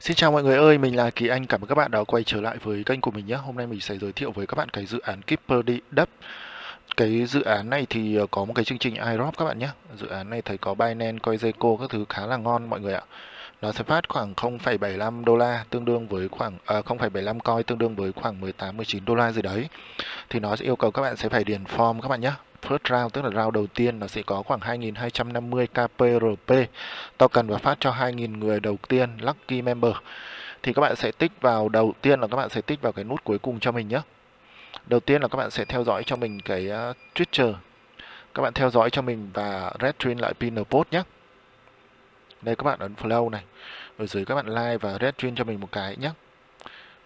Xin chào mọi người ơi, mình là Kỳ Anh, cảm ơn các bạn đã quay trở lại với kênh của mình nhé. Hôm nay mình sẽ giới thiệu với các bạn cái dự án Keeper Dub. Cái dự án này thì ờ, có một cái chương trình iDrop các bạn nhé. Dự án này thấy có Binance, coinzeco các thứ khá là ngon mọi người ạ. Nó sẽ phát khoảng 0,75 đô la tương đương với khoảng à, 0,75 coin tương đương với khoảng 18 19 đô la gì đấy. Thì nó sẽ yêu cầu các bạn sẽ phải điền form các bạn nhé first round tức là round đầu tiên nó sẽ có khoảng 2250 KPRP token và phát cho 2000 người đầu tiên lucky member. Thì các bạn sẽ tích vào đầu tiên là các bạn sẽ tích vào cái nút cuối cùng cho mình nhé. Đầu tiên là các bạn sẽ theo dõi cho mình cái uh, Twitter. Các bạn theo dõi cho mình và retweet lại pin post nhé. Đây các bạn ấn follow này. Ở dưới các bạn like và retweet cho mình một cái nhé.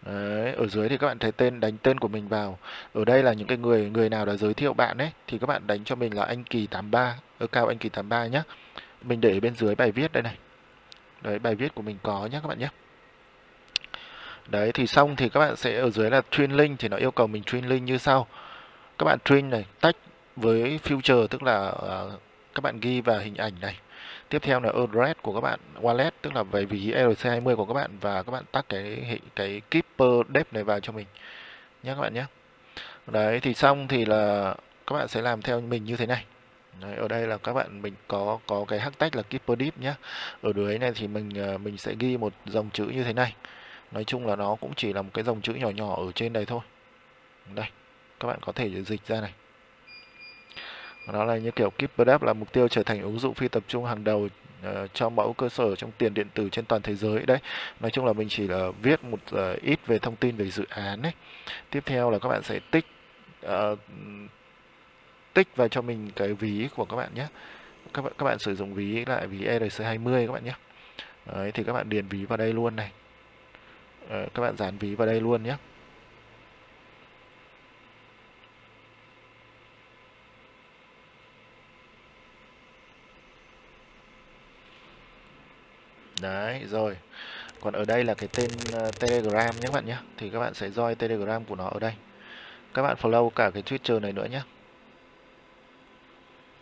Đấy, ở dưới thì các bạn thấy tên đánh tên của mình vào. Ở đây là những cái người người nào đã giới thiệu bạn ấy thì các bạn đánh cho mình là anh Kỳ 83, ở ờ, cao anh Kỳ 83 nhé. Mình để bên dưới bài viết đây này. Đấy bài viết của mình có nhé các bạn nhé. Đấy thì xong thì các bạn sẽ ở dưới là train link thì nó yêu cầu mình train link như sau. Các bạn train này tách với future tức là uh, các bạn ghi vào hình ảnh này tiếp theo là address của các bạn wallet tức là về vị trí ERC20 của các bạn và các bạn tắt cái cái keeper dep này vào cho mình. Nhé các bạn nhé đấy thì xong thì là các bạn sẽ làm theo mình như thế này. Đấy, ở đây là các bạn mình có có cái hashtag là keeper deep nhé ở dưới này thì mình ờ, mình sẽ ghi một dòng chữ như thế này. Nói chung là nó cũng chỉ là một cái dòng chữ nhỏ nhỏ ở trên đây thôi. Đây các bạn có thể dịch ra này đó là như kiểu KeeperDev là mục tiêu trở thành ứng dụng phi tập trung hàng đầu uh, cho mẫu cơ sở trong tiền điện tử trên toàn thế giới đấy. Nói chung là mình chỉ là viết một uh, ít về thông tin về dự án đấy tiếp theo là các bạn sẽ tích uh, tích vào cho mình cái ví của các bạn nhé. Các bạn các bạn sử dụng ví lại ví ERC20 các bạn nhé. Đấy thì các bạn điền ví vào đây luôn này. Uh, các bạn dán ví vào đây luôn nhé. Đấy rồi. Còn ở đây là cái tên uh, telegram nhé các bạn nhé. Thì các bạn sẽ join telegram của nó ở đây. Các bạn follow cả cái twitter này nữa nhé.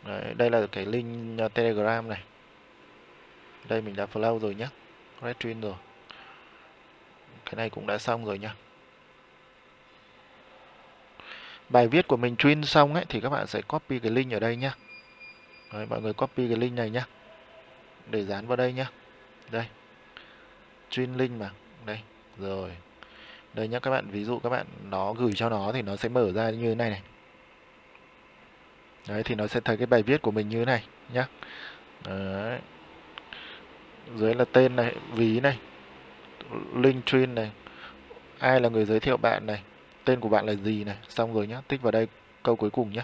Đấy, đây là cái link uh, telegram này. Đây mình đã follow rồi nhé. Retweet rồi. Cái này cũng đã xong rồi nhá. Bài viết của mình twin xong ấy thì các bạn sẽ copy cái link ở đây nhá. Đấy, mọi người copy cái link này nhá. Để dán vào đây nhá đây. Chuyên link mà. Đây. Rồi. Đây nhá, các bạn, ví dụ các bạn nó gửi cho nó thì nó sẽ mở ra như thế này này. Đấy, thì nó sẽ thấy cái bài viết của mình như thế này nhá. Đấy. Dưới là tên này, ví này. Link train này. Ai là người giới thiệu bạn này? Tên của bạn là gì này? Xong rồi nhá, tích vào đây câu cuối cùng nhá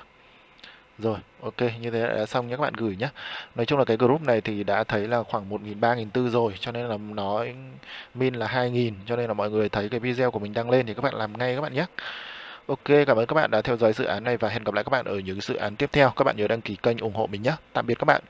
rồi, ok, như thế đã xong nhé các bạn gửi nhé. Nói chung là cái group này thì đã thấy là khoảng 1.000, 3.400 rồi, cho nên là nó min là 2.000, cho nên là mọi người thấy cái video của mình đăng lên thì các bạn làm ngay các bạn nhé. Ok, cảm ơn các bạn đã theo dõi dự án này và hẹn gặp lại các bạn ở những dự án tiếp theo. Các bạn nhớ đăng ký kênh ủng hộ mình nhé. Tạm biệt các bạn.